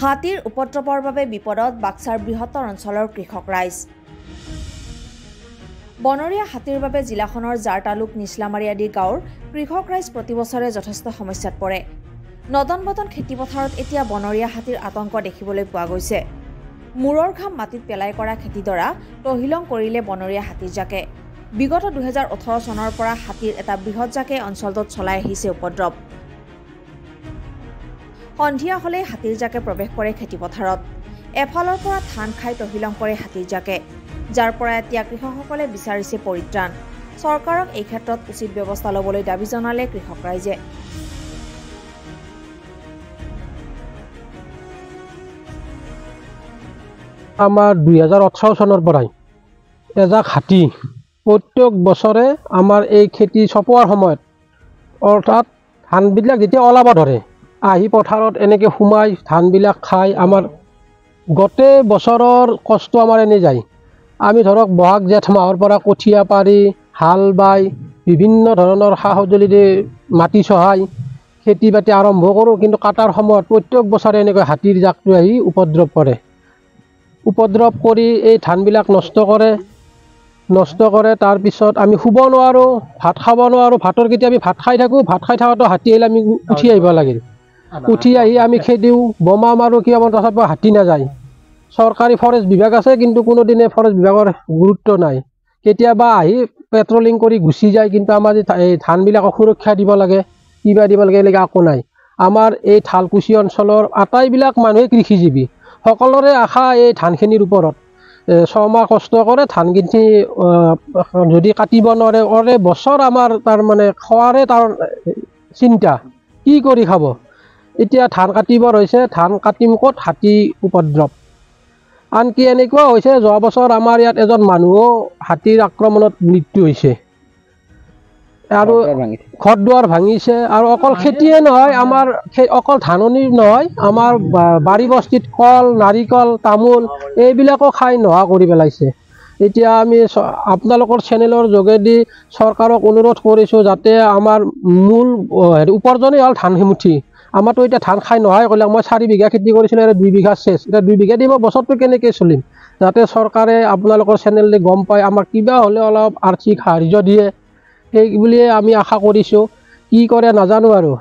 হাতীৰ উপদ্ৰৱৰ বাবে বিপদত বাক্সাৰ বৃহত্তৰ অঞ্চলৰ কৃষক ৰাইজ। বনৰীয়া হাতীৰ বাবে জিলাখনৰ জাৰ তালুক নিচলামাৰী আদি গাঁৱৰ কৃষক ৰাইজ প্ৰতিবছৰে যথেষ্ট সমস্যাত পৰে। নদন বদন খেতিপথাৰত এতিয়া বনৰীয়া হাতীৰ আতংক দেখিবলৈ পোৱা গৈছে। মূৰৰ ঘাম মাটিত পেলাই কৰা খেতিডৰা তহিলং কৰিলে বনৰীয়া হাতীৰ জাকে। বিগত দুহেজাৰ ওঠৰ চনৰ পৰা হাতীৰ এটা বৃহৎ জাকে অঞ্চলটোত চলাই আহিছে উপদ্ৰৱ। সন্ধিয়া হ'লেই হাতীৰ জাকে প্ৰৱেশ কৰে খেতিপথাৰত। এফালৰ পৰা ধান খাই তহিলং কৰে হাতীৰ জাকে যাৰ পৰা এতিয়া কৃষকসকলে বিচাৰিছে পৰিত্ৰাণ। চৰকাৰক এই ক্ষেত্ৰত উচিত ব্যৱস্থা ল'বলৈ দাবী জনালে কৃষক ৰাইজে। আমাৰ দুই হাজাৰ ওঠৰ চনৰ পৰাই এজাক হাতী প্ৰত্যেক বছৰে আমাৰ এই খেতি চপোৱাৰ সময়ত অৰ্থাৎ ধানবিলাক যেতিয়া ওলাব ধৰে আহি পথাৰত এনেকৈ সোমাই ধানবিলাক খাই আমাৰ গোটেই বছৰৰ কষ্ট আমাৰ এনেই যায়। আমি ধৰক বহাগ জেঠ মাহৰ পৰা কঠীয়া পাৰি হাল বাই বিভিন্ন ধৰণৰ সা সঁজুলি দি মাটি চহাই খেতি বাতি আৰম্ভ কৰোঁ। কিন্তু কাটাৰ সময়ত প্ৰত্যেক বছৰে এনেকৈ হাতীৰ জাকটো আহি উপদ্ৰৱ কৰে। উপদ্ৰৱ কৰি এই ধানবিলাক নষ্ট কৰে। নষ্ট কৰে তাৰপিছত আমি শুব নোৱাৰোঁ ভাত খাব নোৱাৰোঁ। ভাতৰ কেতিয়া আমি ভাত খাই থাকোঁ ভাত খাই থাকোঁতে হাতী আহিলে আমি উঠি আহিব লাগিল উঠি আহি আমি খেদিওঁ বোমা মাৰোঁ কিয় মাৰোঁ তথাপিও হাতী নাযায়। চৰকাৰী ফৰেষ্ট বিভাগ আছে কিন্তু কোনোদিনে ফৰেষ্ট বিভাগৰ গুৰুত্ব নাই। কেতিয়াবা আহি পেট্ৰলিং কৰি গুচি যায় কিন্তু আমাৰ এই ধানবিলাকক সুৰক্ষা দিব লাগে কিবা দিব লাগে এনেকৈ একো নাই। আমাৰ এই ঠালকুছি অঞ্চলৰ আটাইবিলাক মানুহে কৃষিজীৱী। সকলোৰে আশা এই ধানখিনিৰ ওপৰত। ছমাহ কষ্ট কৰে ধানখিনি যদি কাটিব নোৱাৰে অৰে বছৰ আমাৰ তাৰমানে খোৱাৰে তাৰ চিন্তা। কি কৰি খাব? এতিয়া ধান কাটিব হৈছে ধান কাটিম ক'ত হাতী উপদ্ৰৱ। আনকি এনেকুৱা হৈছে যোৱা বছৰ আমাৰ ইয়াত এজন মানুহো হাতীৰ আক্ৰমণত মৃত্যু হৈছে। আৰু ঘৰ দুৱাৰ ভাঙিছে। আৰু অকল খেতিয়ে নহয় আমাৰ অকল ধাননিৰ নহয় আমাৰ বাৰী বস্তিত কল নাৰিকল তামোল এইবিলাকো খাই নোহোৱা কৰি পেলাইছে। এতিয়া আমি চ- আপোনালোকৰ চেনেলৰ যোগেদি চৰকাৰক অনুৰোধ কৰিছোঁ যাতে আমাৰ মূল হেৰি উপাৰ্জনেই হ'ল ধান সিমুঠি আমাৰতো এতিয়া ধান খাই নোহোৱাই ক'লে মই চাৰি বিঘা খেতি কৰিছিলোঁ এতিয়া দুই বিঘা চেচ এতিয়া দুই বিঘা দি মই বছৰটো কেনেকৈ চলিম? যাতে চৰকাৰে আপোনালোকৰ চেনেল গম পায় আমাক কিবা হ'লে অলপ আৰ্থিক সাহাৰ্য দিয়ে। সেই বুলিয়ে আমি আশা কৰিছোঁ। কি কৰে নাজানো আৰু।